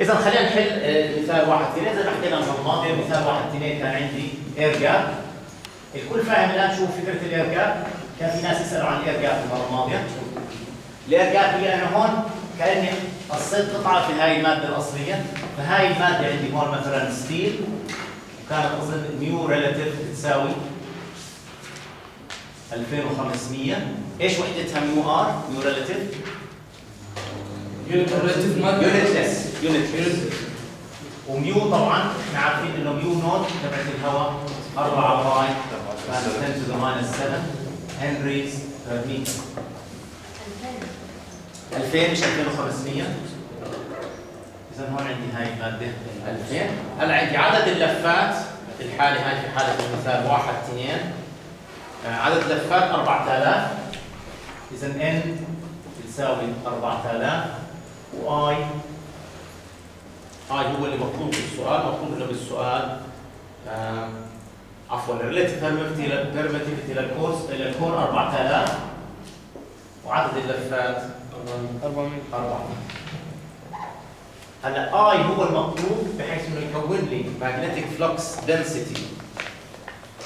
إذا خلينا نحل آه، مثال واحد. اثنين زي ما حكينا المره الماضيه مثال واحد اثنين كان عندي air gap الكل فاهم الآن شو فكرة ال air gap كان في ناس يسألوا عن ال air gap المره الماضيه ال air gap هي أنا هون كأني قصيت قطعة في هاي المادة الأصلية. فهاي المادة عندي هون مثلا steel وكانت اظن mu relative تساوي 2500 إيش وحدتها mu r mu relative unit unitless unitless و mu طبعا إحنا عارفين انه mu naught تبعت الهواء 4 pi 10 to the minus 7 henries per meter 2000 مش 2500 اذا هون عندي هاي الماده 2000 هلا عندي عدد اللفات في الحاله هاي في حاله المثال 1 2 عدد اللفات 4000 اذا N بتساوي 4000 و I هو اللي مطلوب بالسؤال مطلوب إنه بالسؤال عفوا ال relative permeability لل core لل core 4000 وعدد اللفات؟ 400 4 هلأ I هو المطلوب بحيث إنه يكون لي magnetic flux density.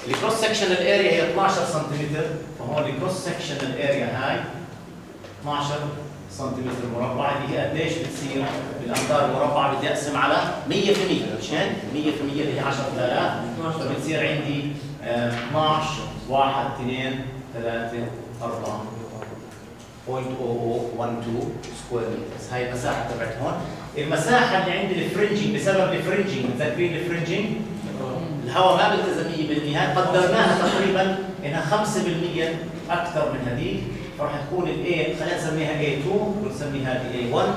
ال cross sectional area هي 12 سنتيمتر فهون ال cross sectional area هاي 12 سنتيمتر مربع. اللي هي قديش بتصير بالأمتار المربعه بدي أقسم على 100% مشان 100% اللي هي 10000 فبتصير عندي آه، 12 1 2 3 4 0.0012 square meter هاي المساحة تبعت هون. المساحة اللي عند ال fringing بسبب ال fringing متذكرين ال fringing؟ الهواء ما بيلتزم 100% هاي قدرناها تقريبا انها 5% أكثر من هذيك. فراح تكون ال A خلينا نسميها A2 ونسميها هذه A1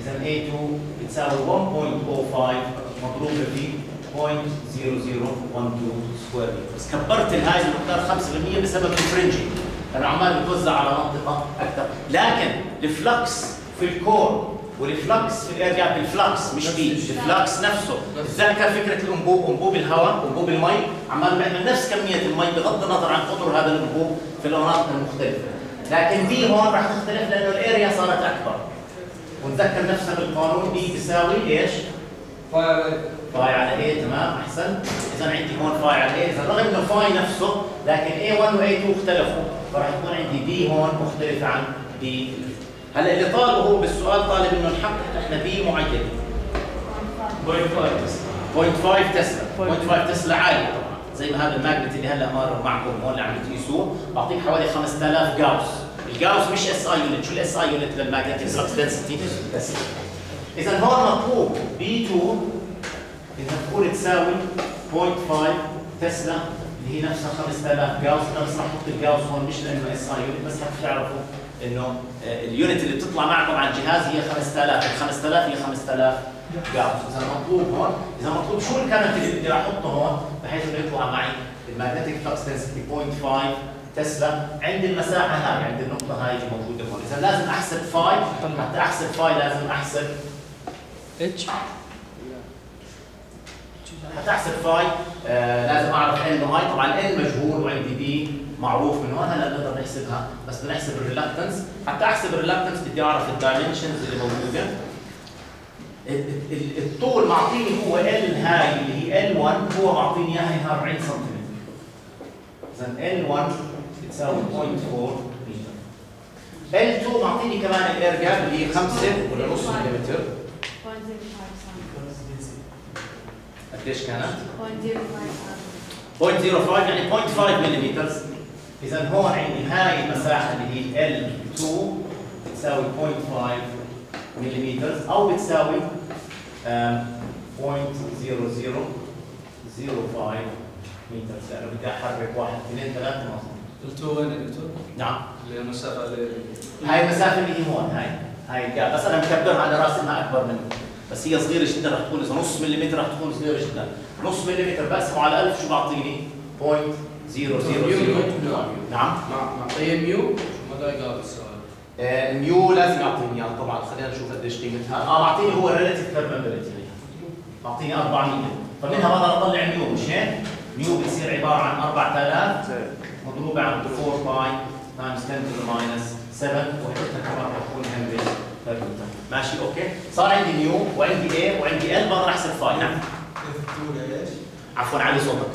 اذا A2 بتساوي 1.05 مضروبة في 0.0012 square بس كبرت الهاي المقدار 5% بسبب ال fringing لأنه عمال بتوزع على منطقة أكثر. لكن الفلكس في الكور والفلكس في الاير جاب الفلكس مش بي الفلكس نفسه. تذكر فكرة الأنبوب؟ أنبوب الهواء أنبوب المي. عمال بيعمل نفس كمية المي بغض النظر عن قطر هذا الأنبوب في المناطق المختلفة. لكن B هون راح تختلف لأنه ال area صارت أكبر. ونذكر نفسنا بالقانون B بيساوي إيش؟ phi على A تمام أحسن. إذا عندي هون phi على A إذا رغم إنه phi نفسه لكن A1 و A2 اختلفوا فراح يكون عندي B هون مختلف عن B هلا اللي طالبه هو بالسؤال طالب إنه نحقق إحنا B معين. 0.5 تسلا. 0.5 تسلا عالي. طبعا زي ما هذا ال magnet اللي هلا مر معكم هون اللي عم بتقيسوه بعطيك حوالي 5000 جاوس الجاوس مش SI unit شو ال SI unit لل magnetic flux density بس إذا هون مطلوب. B 2 اذا تكون تساوي 0.5 تسلا اللي هي نفسها 5000 جاوس أنا بس رح أحط الجاوس هون مش لأنه SI unit بس حتى تعرفوا إنه ال unit اللي بتطلع معكم على الجهاز هي 5000 ال 5000 هي 5000 إذا مطلوب هون إذا مطلوب شو ال current اللي بدي أحطه هون بحيث إنه يطلع معي ال magnetic flux density 0.5 تسلا عند المساحة هاي عند النقطة هاي اللي موجودة هون. إذا لازم أحسب فاي حتى أحسب فاي لازم أحسب اتش هتحسب فاي آه لازم أعرف I وهاي طبعا I مجهول وعندي B معروف من هون هلا بنقدر نحسبها بس بنحسب ال reluctance حتى أحسب ال reluctance بدي أعرف ال dimensions اللي موجودة. الطول معطيني هو ال هاي اللي هي ال1 هو معطيني إياها هي 40 سم إذا ال1 بتساوي 0.4 متر. ال2 معطيني كمان الأير جاب اللي هي 5 ولا نص مليمتر. قديش كانت؟ 0.05 يعني 0.5 ملم إذا هون عندي هاي المساحة اللي هي L2 بتساوي 0.5 ملم أو بتساوي آم، 0.0005 متر لأنه بدي أحرك 1 2 3 مظبوط التو وين الدكتور؟ نعم. اللي المسافه اللي هاي المسافه اللي هي هون هاي هاي بس أنا مكبرها على رأسي انها أكبر منه. بس هي صغيرة جدا رح تكون إذا نص مليمتر رح تكون صغيرة جدا. نص مليمتر بقسمه على 1000 شو بعطيني؟ 0.000 نعم. مع معطيه mu. ما دا يقال السؤال آه، لازم يعطيني اياها طبعا خلينا نشوف قديش قيمتها. آه معطيني هو ال relative permeability معطيني 400 فمنها بقدر أطلع mu مش هيك؟ mu بتصير عبارة عن 4000 مضروبة عن 4 pi times 10 to the minus 7 وحدتها كمان رح تكون هنري طيب طيب. ماشي okay. صار عندي mu وعندي A وعندي L بقدر أحسب phi نعم عفوا علي صوتك.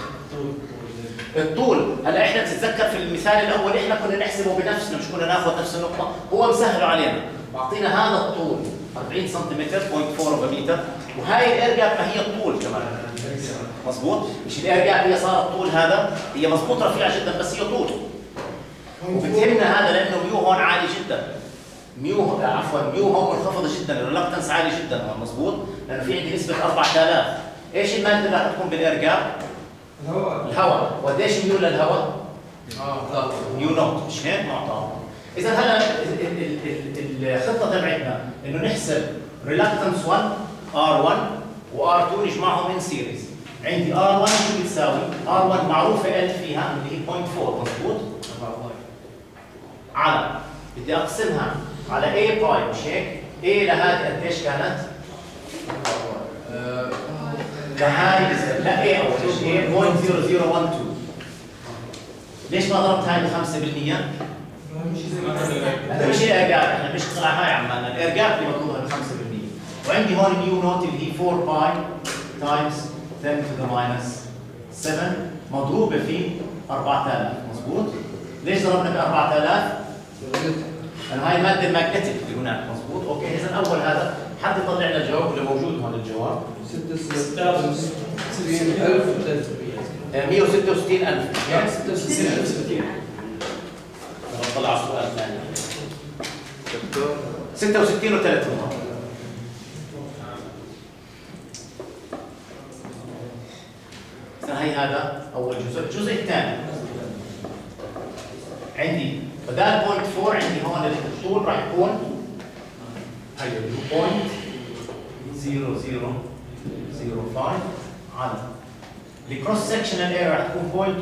الطول. هلا إحنا بتتذكر في المثال الأول إحنا كنا نحسبه بنفسنا مش كنا نأخذ نفس النقطة. هو مسهله علينا. بعطينا هذا الطول 40 سنتيمتر 0.4 متر وهاي ال air gap ما هي الطول كمان. مظبوط؟ مش ال air gap هي صارت طول هذا؟ هي مظبوط رفيعة جدا بس هي طول. وبتهمنا هذا لأنه mu هون عالي جدا. mu عفوا mu هون منخفضة جدا. ال reluctance عالي جدا مظبوط؟ لأنه في عندي نسبة 4000 إيش المادة اللي راح تكون بال air gap؟ الهواء. الهواء. وقديش mu للهواء؟ آه. mu nought مش هيك معطى إذا هلا ال- ال- ال- الخطة تبعتنا إنه نحسب reluctance 1 R1 و R2 نجمعهم in series عندي R1 شو بتساوي؟ R1 معروفة L فيها اللي هي 0.4 مضبوط؟ على. بدي أقسمها على A باي مش هيك؟ A لهذه قديش كانت؟ لهاي لا A اول شيء 0.0012 ليش ما ضربت هاي ب 5%؟ هذا مش ال air gap إحنا مش هاي عمالنا ال air gap اللي مطلوبها ب 5% وعندي هون mu nought اللي هي 4 pi times 10 to the minus 7 مضروبة في 4000 مضبوط؟ ليش ضربنا ب 4000؟ لأنه هاي الماده ال magnetic اللي هناك مضبوط؟ okay اذا أول هذا حد يطلع لنا الجواب اللي موجود هون الجواب؟ 1300 166000 طلع على السؤال الثاني 66 و3 هي هذا أول جزء. الجزء الثاني. عندي. بدال point 4 عندي هون الطول راح يكون هي point 0005 على ال cross sectional area راح تكون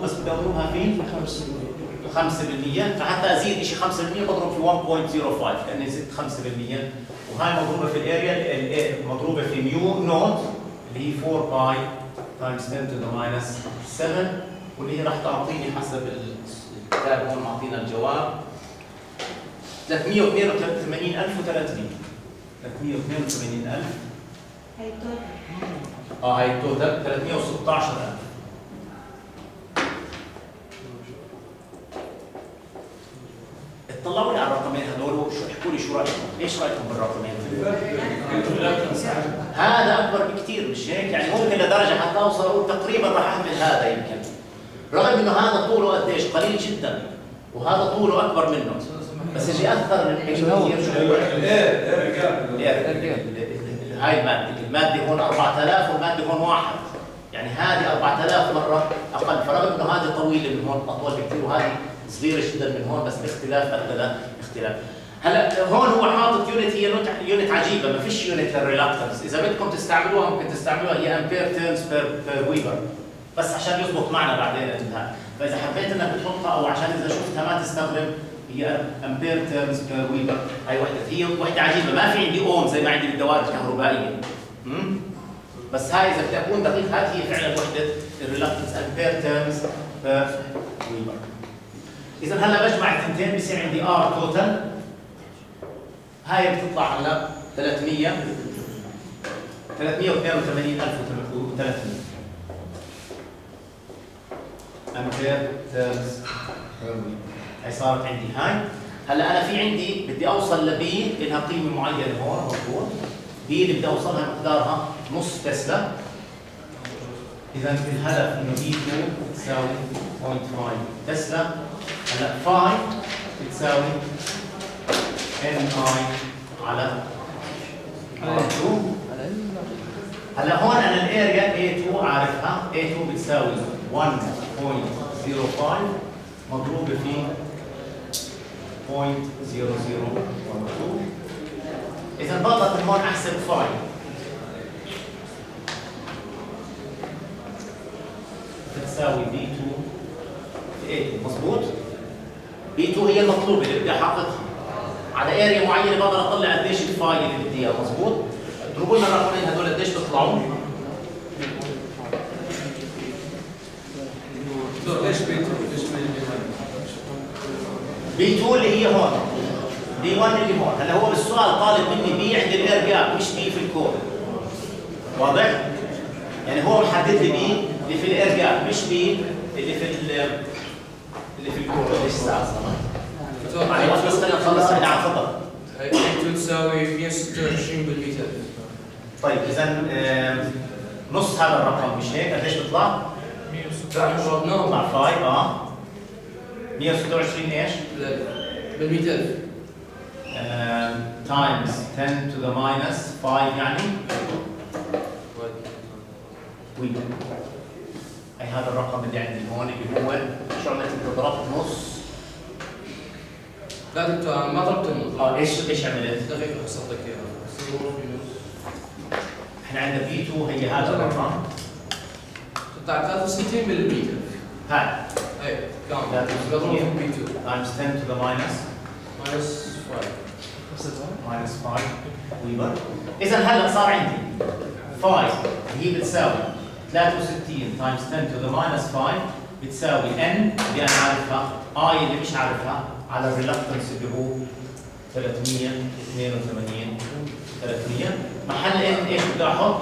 0.012 بس بدي أضربها في 5% فحتى أزيد شيء 5% بضرب في 1.05 لأني زدت 5% وهاي مضروبة في ال area ال- مضروبة في mu nought اللي هي 4 pi times 10 to the minus 7 واللي هي راح تعطيني حسب الكتاب هون معطينا الجواب. 382300 382000 هي ال total آه ال total 316000 اطلعوا لي على الرقمين هذول وشو احكوا لي شو رأيكم؟ إيش رأيكم بالرقمين؟ هذا أكبر بكثير مش هيك؟ يعني ممكن لدرجة حتى أوصل أقول تقريبا راح أعمل هذا يمكن رغم إنه هذا طوله قديش؟ قليل جدا وهذا طوله أكبر منه بس اللي أثر؟ هاي المادة المادة هون 4000 والمادة هون واحد. يعني هذه 4000 مرة أقل فرغم إنه هذه طويلة من هون أطول بكثير وهذه صغيرة جدا من هون بس باختلاف أدنى اختلاف هلا هون هو حاطط unit هي unit- عجيبة ما فيش unit لل reluctance إذا بدكم تستعملوها ممكن تستعملوها. هي ampere turns per per weber بس عشان يضبط معنا بعدين فإذا حبيت إنك تحطها أو عشان إذا شفتها ما تستخدم هي ampere turns per weber هاي وحدة. هي وحدة عجيبة. ما في عندي اوم زي ما عندي بالدوائر الكهربائية؟ بس هاي إذا بدي أكون دقيق هذه هي فعلا وحدة ال reluctance ampere turns per weber اذا هلأ بجمع الثنتين بصير عندي R total هاي بتطلع على 300 382300 ampere turns per weber هي صارت عندي. هاي هلا أنا في عندي بدي أوصل ل B لها قيمة معينة هون مضبوط؟ بي اللي بدي أوصلها مقدارها نص تسلا. إذا الهدف إنه بي 2 تساوي 0.5 تسلا هلا 5 بتساوي ان اي على R2 هلا هون أنا الأريا A2 عارفها. A2 بتساوي 1.05 مضروبة في 0.0012 اذا بقدر من هون احسب phi بتساوي B 2 في A2 مضبوط B 2 هي المطلوبه اللي بدي أحققها. على area معينة بقدر أطلع قديش ال phi اللي بدي إياه. مضبوط اضربوا لنا الرقمين هدول قديش بيطلعوا دكتور ليش ما يجي B 2 اللي هي هون. B 1 اللي هون. هلا هو بالسؤال طالب مني B عند ال air gap مش B في ال core واضح؟ يعني هو محدد لي B اللي في ال air gap مش B اللي في ال- اللي في الكور ليش صارت؟ معلش بس خلينا نخلص على تفضل إنتو تساوي 126 بالميتر. طيب اذا نص هذا الرقم مش هيك؟ قديش بيطلع؟ لا مش نعم بيطلع 5 آه. 126 إيش؟ بالميتر تايمز 10 to the minus 5 يعني وي اي هذا الرقم اللي عندي هون اللي هو شو عملت انت ضربت نص لا دكتور ما ضربت النص آه إيش إيش عملت؟ دقيقة حصلتك اياها إحنا عندنا B 2 هي هذا الرقم تطلع 63 بالميتر هذا A كامل 63. مضروب في B 2 times 10 to the minus. minus 5 minus 5 ويبر اذا هلا صار عندي 5 هي بتساوي 63 times 10 to the minus 5 بتساوي n. اللي أنا عارفها i اللي مش عارفها. على ال reluctance اللي هو 382 300 محل n إيش بدي أحط؟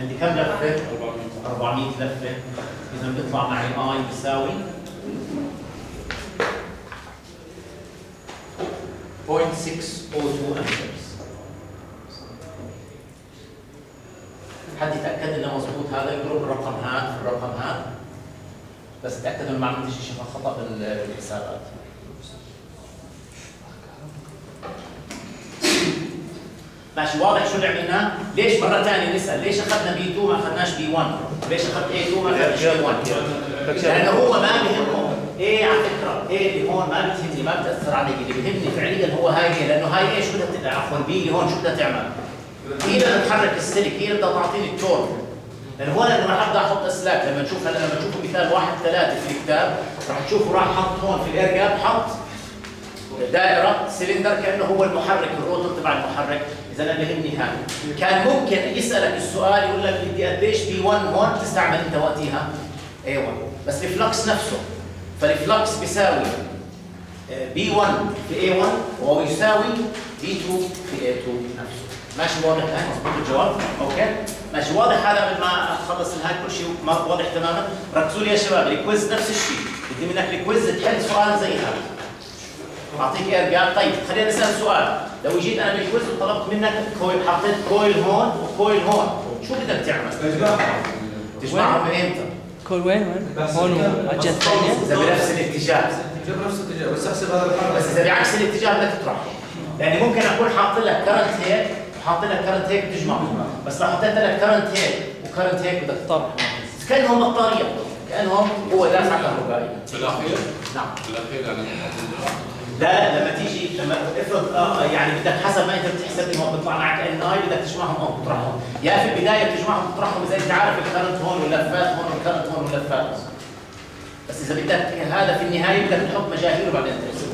عندي كم لفة؟ 400 لفة. اذا بيطلع معي i بيساوي 0.602 امبيرز حد يتأكد إنه مضبوط هذا؟ يضرب الرقم هذا في الرقم هذا بس تأكد إنه ما عملتش شيء خطأ بال- بالحسابات. ماشي واضح شو اللي عملناه؟ ليش مرة ثانية نسأل؟ ليش أخذنا B 2 ما أخذناش B 1؟ ليش أخذت A 2 ما أخذناش B 1؟ لأنه هو ما بهمه A على فكرة A اللي هون ما بتهمني ما بتأثر علي اللي بهمني فعليا هو هاي A لأنه هاي إيش بدها ت- عفوا B اللي هون شو بدها تعمل؟ هي بدها تحرك السلك هي بدها تعطيني ال torque. لأنه هون أنا ما حبدا أحط أسلاك. لما نشوف هلا لما نشوف مثال واحد ثلاثة في الكتاب راح تشوفوا راح حط هون في ال air gap حط دائرة سلندر كأنه هو المحرك ال rotor تبع المحرك. إذا أنا بهمني هذا. كان ممكن يسألك السؤال يقول لك بدي قديش B1 هون تستعمل أنت وقتها؟ A1 بس ال flux نفسه. فال flux بيساوي B1 في A1 وهو يساوي B2 في A2 نفسه. ماشي واضح الآن؟ مضبوط الجواب؟ okay. ماشي واضح هذا قبل ما أخلص الهاي كل شيء واضح تماما. ركزوا لي يا شباب ال quiz نفس الشيء. بدي منك ال quiz تحل سؤال زي هذا. اعطيك ارجاء طيب خلينا نسأل سؤال. لو جيت أنا بال quiz وطلبت منك coil حطيت coil هون و coil هون شو بدك تعمل؟ تجمعهم من إمتى؟ كل وين؟ وين؟ هون والجهه الثانية إذا بنفس الاتجاه. جاب نفس الاتجاه بس احسب هذا الحركه بس إذا بعكس الاتجاه بدك تطرح لأني ممكن أكون حاط لك current هيك وحاط لك current هيك تجمعهم بس لو حطيت لك current هيك وكرنت هيك بدك تطرح كأنهم بطاريه كأنهم هو دافع كهربائي. في الأخير؟ نعم. في الأخير أنا لا لما تيجي لما افرض آه يعني بدك حسب ما انت بتحسب لي هون بيطلع معك ان اي بدك تجمعهم أو تطرحهم. يا في البداية بتجمعهم وتطرحهم إذا أنت عارف الكرنت هون ولفات هون والكرنت هون ولفات بس إذا بدك هذا في النهاية بدك تحط مجاهير وبعدين تحسب